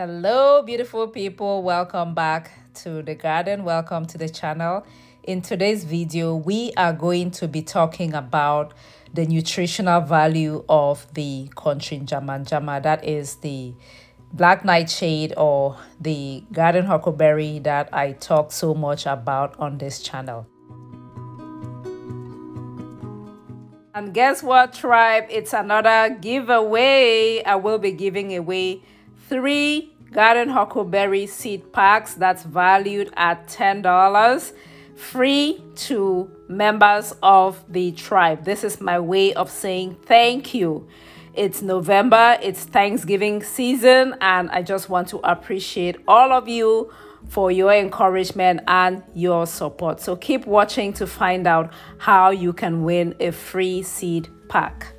Hello, beautiful people. Welcome back to the garden. Welcome to the channel. In today's video, we are going to be talking about the nutritional value of the country njama njama That is the black nightshade or the garden huckleberry that I talk so much about on this channel. And guess what, tribe? It's another giveaway. I will be giving away three garden huckleberry seed packs that's valued at $10 free to members of the tribe. This is my way of saying thank you. It's November, it's Thanksgiving season, and I just want to appreciate all of you for your encouragement and your support. So keep watching to find out how you can win a free seed pack.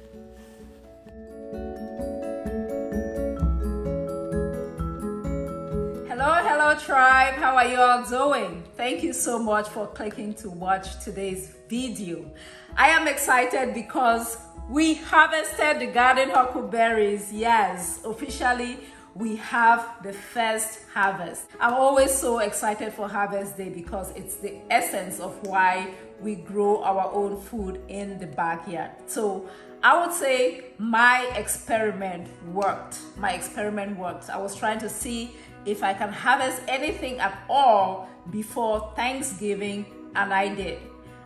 Tribe how are you all doing? Thank you so much for clicking to watch today's video. I am excited because we harvested the garden huckleberries. Yes officially we have the first harvest. I'm always so excited for harvest day because it's the essence of why we grow our own food in the backyard. So I would say my experiment worked. My experiment worked. I was trying to see if I can harvest anything at all before Thanksgiving, and I did.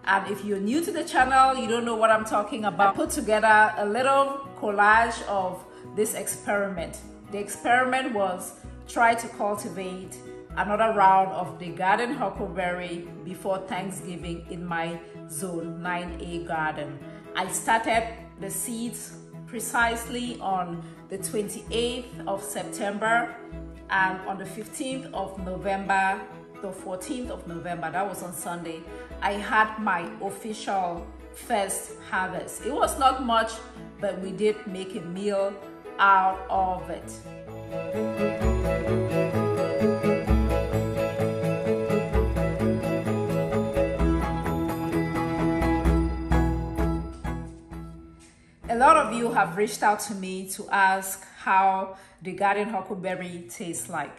And if you're new to the channel, you don't know what I'm talking about, I put together a little collage of this experiment. The experiment was try to cultivate another round of the garden huckleberry before Thanksgiving in my zone 9A garden. I started the seeds precisely on the 28th of September and on the 15th of November, the 14th of November, that was on Sunday, I had my official first harvest. It was not much, but we did make a meal out of it. A lot of you have reached out to me to ask how the garden huckleberry tastes like.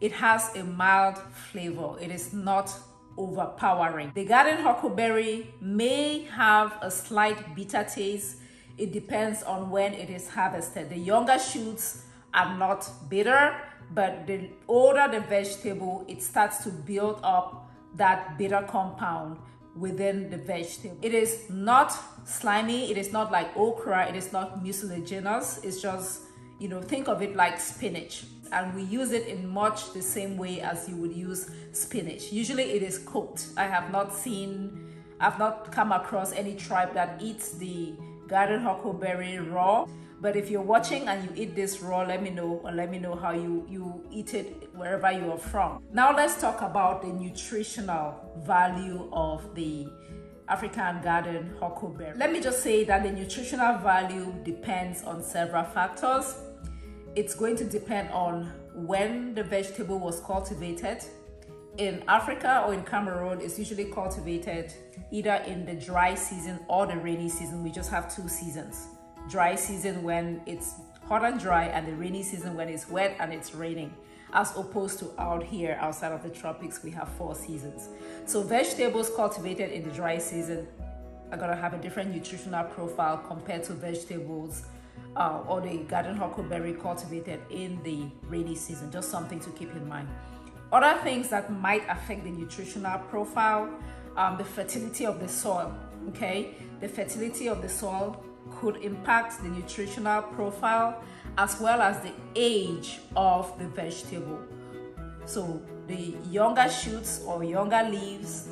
It has a mild flavor. It is not overpowering. The garden huckleberry may have a slight bitter taste. It depends on when it is harvested. The younger shoots are not bitter, but the older the vegetable, it starts to build up that bitter compound within the vegetable. It is not slimy. It is not like okra. It is not mucilaginous. It's just you know, think of it like spinach. And we use it in much the same way as you would use spinach. Usually it is cooked. I have not seen, I've not come across any tribe that eats the garden huckleberry raw. But if you're watching and you eat this raw, let me know and let me know how you, you eat it wherever you are from. Now let's talk about the nutritional value of the African garden huckleberry. Let me just say that the nutritional value depends on several factors it's going to depend on when the vegetable was cultivated. In Africa or in Cameroon, it's usually cultivated either in the dry season or the rainy season. We just have two seasons. Dry season when it's hot and dry and the rainy season when it's wet and it's raining as opposed to out here outside of the tropics we have four seasons so vegetables cultivated in the dry season are going to have a different nutritional profile compared to vegetables uh, or the garden huckleberry cultivated in the rainy season. Just something to keep in mind. Other things that might affect the nutritional profile, um, the fertility of the soil, okay? The fertility of the soil could impact the nutritional profile as well as the age of the vegetable. So the younger shoots or younger leaves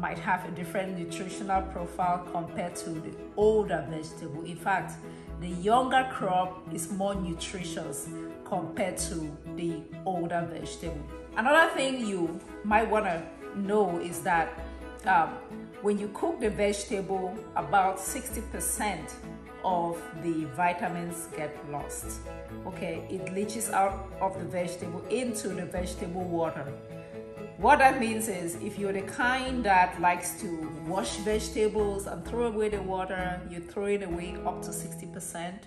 might have a different nutritional profile compared to the older vegetable. In fact, the younger crop is more nutritious compared to the older vegetable. Another thing you might want to know is that um, when you cook the vegetable, about 60% of the vitamins get lost. Okay, it leaches out of the vegetable into the vegetable water. What that means is if you're the kind that likes to wash vegetables and throw away the water, you're throwing away up to 60%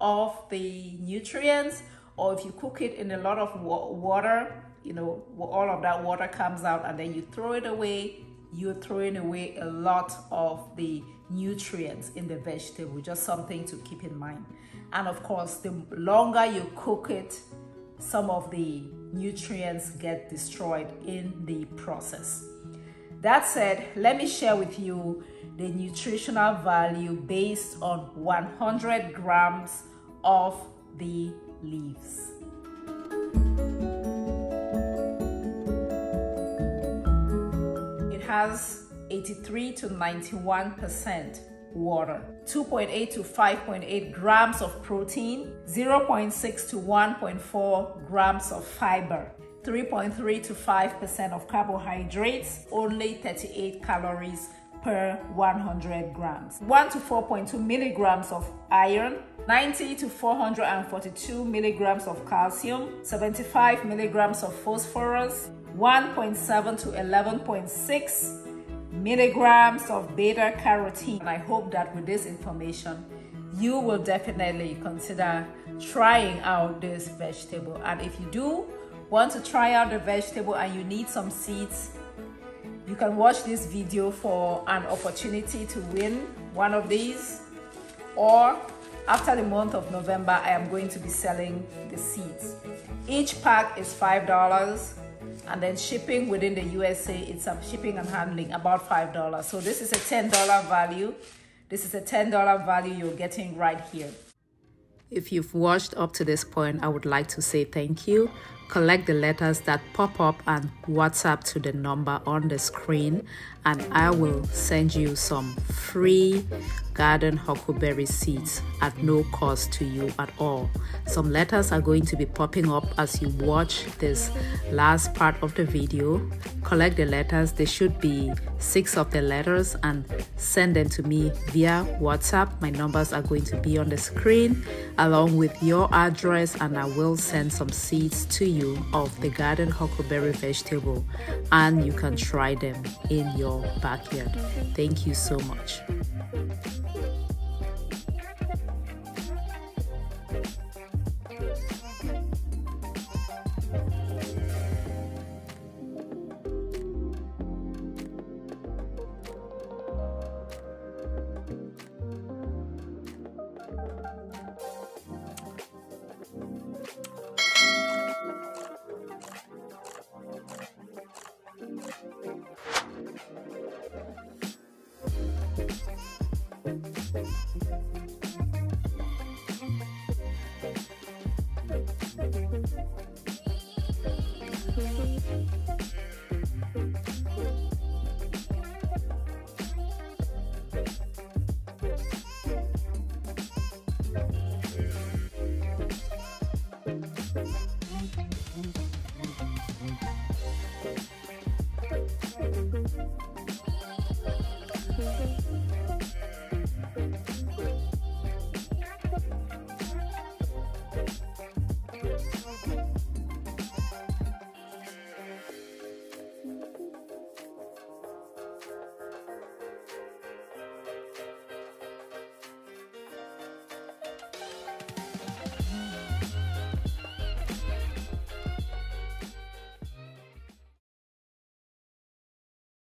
of the nutrients or if you cook it in a lot of water, you know, all of that water comes out and then you throw it away, you're throwing away a lot of the nutrients in the vegetable, just something to keep in mind. And of course, the longer you cook it, some of the nutrients get destroyed in the process. That said, let me share with you the nutritional value based on 100 grams of the leaves. It has 83 to 91% water, 2.8 to 5.8 grams of protein, 0.6 to 1.4 grams of fiber, 3.3 to 5% of carbohydrates, only 38 calories per 100 grams. 1 to 4.2 milligrams of iron, 90 to 442 milligrams of calcium, 75 milligrams of phosphorus, 1.7 to 11.6 milligrams of beta carotene. I hope that with this information, you will definitely consider trying out this vegetable. And if you do want to try out the vegetable and you need some seeds, you can watch this video for an opportunity to win one of these or after the month of November, I am going to be selling the seeds. Each pack is $5 and then shipping within the USA, it's a shipping and handling about $5. So this is a $10 value. This is a $10 value you're getting right here. If you've watched up to this point, I would like to say thank you collect the letters that pop up and WhatsApp to the number on the screen and I will send you some free garden huckleberry seeds at no cost to you at all. Some letters are going to be popping up as you watch this last part of the video. Collect the letters, there should be six of the letters and send them to me via WhatsApp. My numbers are going to be on the screen along with your address and I will send some seeds to you you of the garden huckleberry vegetable and you can try them in your backyard. Thank you so much.